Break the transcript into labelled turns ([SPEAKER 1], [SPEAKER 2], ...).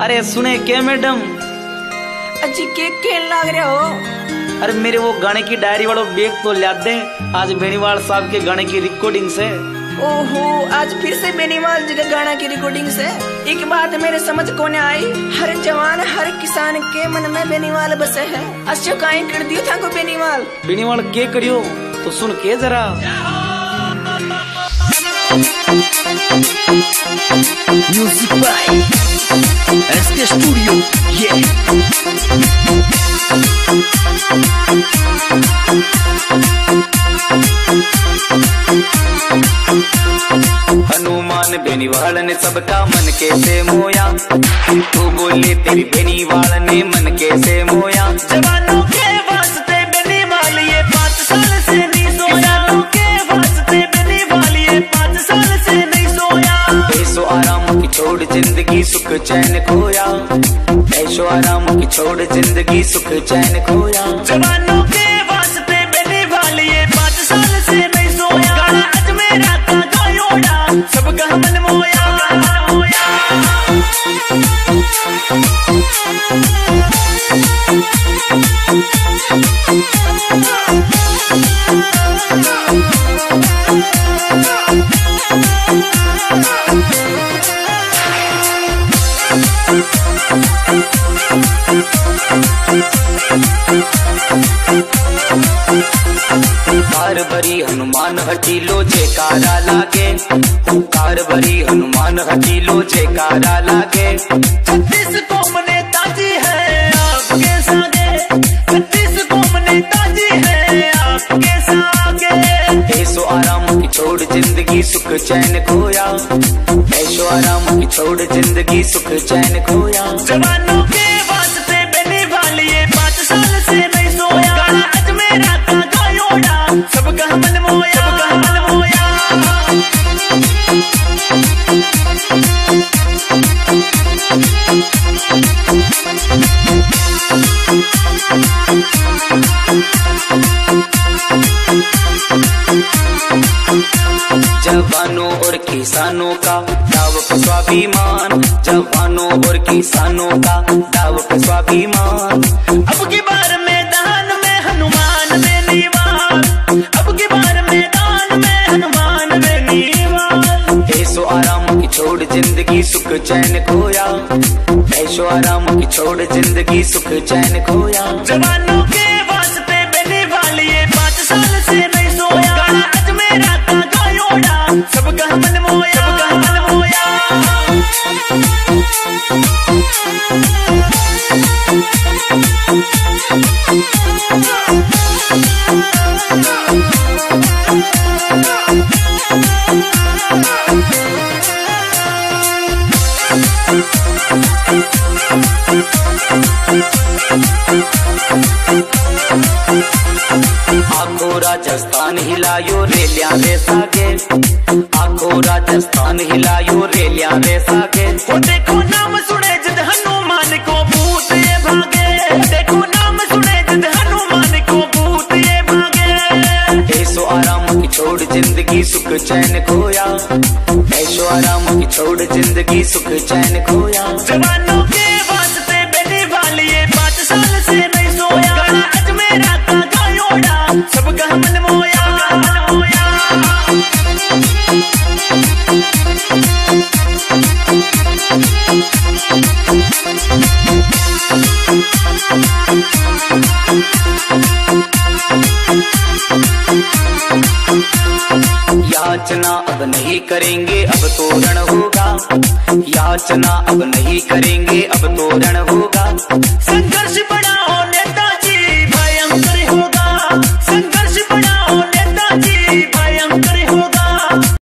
[SPEAKER 1] अरे सुने के मैडम?
[SPEAKER 2] अजी के खेल लाग रहे हो?
[SPEAKER 1] अरे मेरे वो गाने की डायरी वालों बेग तो ला दे। आज बेनीवाल साहब के गाने की रिकॉर्डिंग से।
[SPEAKER 2] ओहो आज फिर से बेनीवाल जी के गाना की रिकॉर्डिंग से? एक बात मेरे समझ को न आई? हर जवान हर किसान के मन में बेनीवाल बसे है। अश्यो काई कर दियो था को बेनीवाल?
[SPEAKER 1] बेनीवाल के करियो? तो सुन के जरा।
[SPEAKER 3] Music by SK Studio. Yeah.
[SPEAKER 1] Hanuman Beniwal ने सबका मन कैसे मोया तू बोले तेरी बेनीवाल ने मन चैन खोया। ऐशो आराम की छोड़ ज़िंदगी सुख चैन कार बरी हनुमान हटीलो जयकारा लागे। कार बरी हनुमान हटीलो जयकारा लागे।
[SPEAKER 4] छत्तीस कौम नेताजी है, आपके सागे। छत्तीस कौम नेताजी है, आपके सागे।
[SPEAKER 1] ऐसो आराम की छोड़ ज़िंदगी सुख चैन खोया। ऐशो आराम की छोड़ ज़िंदगी सुख चैन खोया।
[SPEAKER 4] जवानों
[SPEAKER 1] जवानों और किसानों का दाव स्वाभिमान। जवानों और किसानों का दाव स्वाभिमान।
[SPEAKER 4] अब की बार मैदान
[SPEAKER 1] ऐशो आराम की छोड़ ज़िंदगी सुख चैन खोया
[SPEAKER 4] जवानों के
[SPEAKER 1] राजस्थान हिलायो रेलिया रे सागे। आखो राजस्थान हिलायो रेलिया रे सागे।
[SPEAKER 4] देखो नाम सुने जिद हनुमान को भूत ये भागे। देखो नाम सुने जिद हनुमान को भूत ये भागे।
[SPEAKER 1] ऐसो आराम की छोड़ ज़िंदगी सुख चैन खोया। ऐशो आराम की छोड़ ज़िंदगी सुख चैन खोया।
[SPEAKER 4] जवानों
[SPEAKER 1] याचना अब नहीं करेंगे अब तोरण होगा। याचना अब नहीं करेंगे अब तोरण होगा।